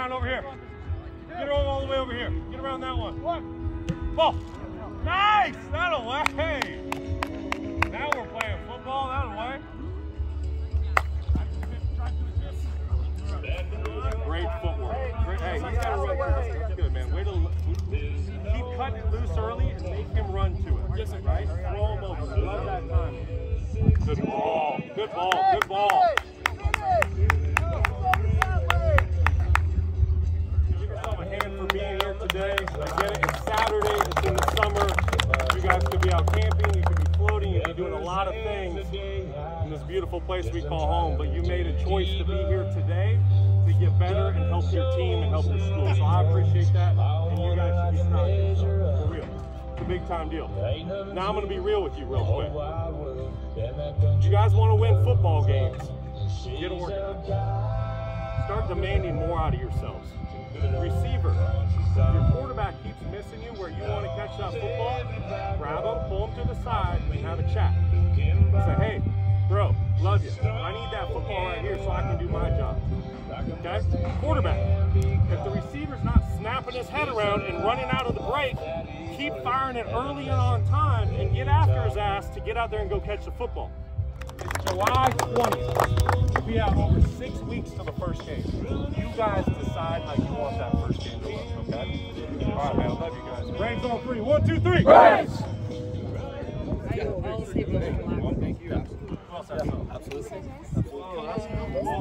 around over here. Get her all the way over here. Get around that one. Ball. Nice! That away. Now we're playing football. That away. Great footwork. Great. Hey, he's got a real That's good, man. Way to keep cutting it loose early and make him run to it. Right? Throw him over. Love that time. Good ball. Good ball. Good ball. Today. I get it. It's Saturday. It's in the summer. You guys could be out camping. You could be floating. You could be doing a lot of things in this beautiful place we call home. But you made a choice to be here today to get better and help your team and help your school. So I appreciate that. And you guys should be proud of. For real. It's a big time deal. Now I'm going to be real with you real quick. You guys want to win football games. Get organized. Start demanding more out of yourselves. Receiver. Keeps missing you where you want to catch that football, grab them, pull them to the side, and have a chat. Say, hey, bro, love you. I need that football right here so I can do my job. Okay? Quarterback. If the receiver's not snapping his head around and running out of the break, keep firing it early and on time and get after his ass to get out there and go catch the football. It's July 20th. We have over six weeks to the first game. You guys right, man. I love you guys. Braves on three. One, two, three. Braves! I'll save you Thank you. Who else has something? Absolutely.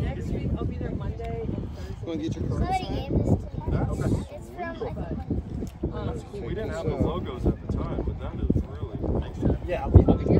Next week, I'll be there Monday and Thursday. Go and get your Somebody cards. gave this to me. It's from Um, We didn't have the logos at the time, but that is really. Yeah, I'll be, I'll be here.